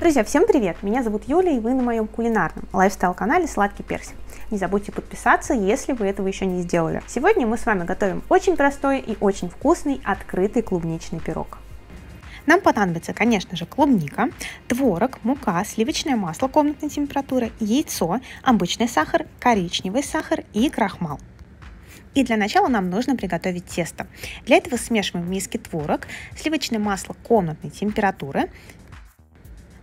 Друзья, всем привет! Меня зовут Юля, и вы на моем кулинарном лайфстайл-канале «Сладкий персик». Не забудьте подписаться, если вы этого еще не сделали. Сегодня мы с вами готовим очень простой и очень вкусный открытый клубничный пирог. Нам понадобится, конечно же, клубника, творог, мука, сливочное масло комнатной температуры, яйцо, обычный сахар, коричневый сахар и крахмал. И для начала нам нужно приготовить тесто. Для этого смешиваем в миске творог, сливочное масло комнатной температуры,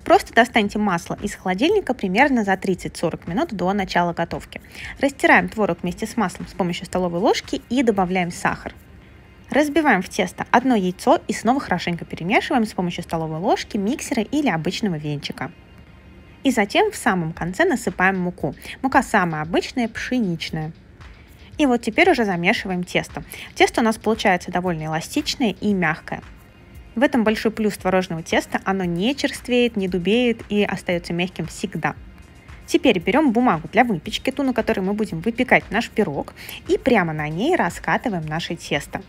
Просто достаньте масло из холодильника примерно за 30-40 минут до начала готовки. Растираем творог вместе с маслом с помощью столовой ложки и добавляем сахар. Разбиваем в тесто одно яйцо и снова хорошенько перемешиваем с помощью столовой ложки, миксера или обычного венчика. И затем в самом конце насыпаем муку. Мука самая обычная, пшеничная. И вот теперь уже замешиваем тесто. Тесто у нас получается довольно эластичное и мягкое. В этом большой плюс творожного теста, оно не черствеет, не дубеет и остается мягким всегда. Теперь берем бумагу для выпечки, ту, на которой мы будем выпекать наш пирог, и прямо на ней раскатываем наше тесто.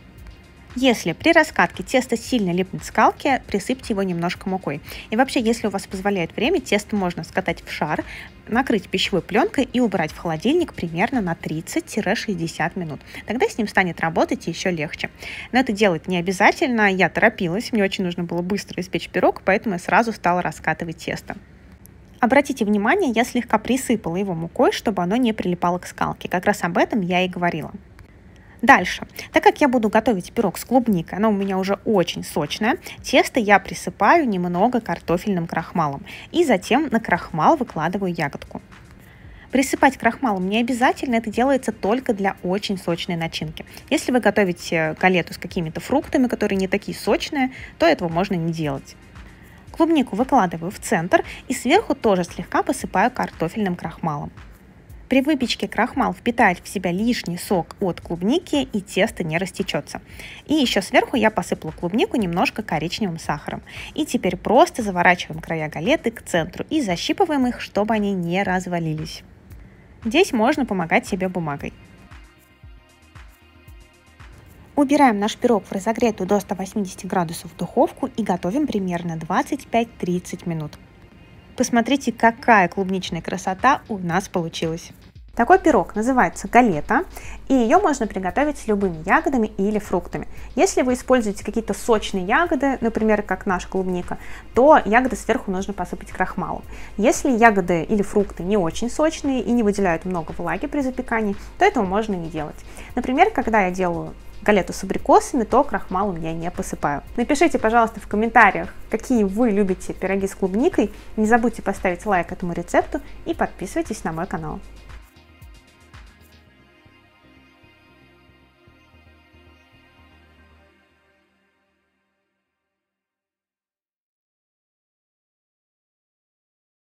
Если при раскатке тесто сильно липнет к скалке, присыпьте его немножко мукой. И вообще, если у вас позволяет время, тесто можно скатать в шар, накрыть пищевой пленкой и убрать в холодильник примерно на 30-60 минут. Тогда с ним станет работать еще легче. Но это делать не обязательно, я торопилась, мне очень нужно было быстро испечь пирог, поэтому я сразу стала раскатывать тесто. Обратите внимание, я слегка присыпала его мукой, чтобы оно не прилипало к скалке. Как раз об этом я и говорила. Дальше. Так как я буду готовить пирог с клубникой, оно у меня уже очень сочное, тесто я присыпаю немного картофельным крахмалом. И затем на крахмал выкладываю ягодку. Присыпать крахмалом не обязательно, это делается только для очень сочной начинки. Если вы готовите галету с какими-то фруктами, которые не такие сочные, то этого можно не делать. Клубнику выкладываю в центр и сверху тоже слегка посыпаю картофельным крахмалом. При выпечке крахмал впитает в себя лишний сок от клубники и тесто не растечется. И еще сверху я посыпала клубнику немножко коричневым сахаром. И теперь просто заворачиваем края галеты к центру и защипываем их, чтобы они не развалились. Здесь можно помогать себе бумагой. Убираем наш пирог в разогретую до 180 градусов духовку и готовим примерно 25-30 минут. Посмотрите, какая клубничная красота у нас получилась. Такой пирог называется галета, и ее можно приготовить с любыми ягодами или фруктами. Если вы используете какие-то сочные ягоды, например, как наша клубника, то ягоды сверху нужно посыпать крахмалом. Если ягоды или фрукты не очень сочные и не выделяют много влаги при запекании, то этого можно не делать. Например, когда я делаю галету с абрикосами, то крахмалом я не посыпаю. Напишите, пожалуйста, в комментариях, какие вы любите пироги с клубникой. Не забудьте поставить лайк этому рецепту и подписывайтесь на мой канал.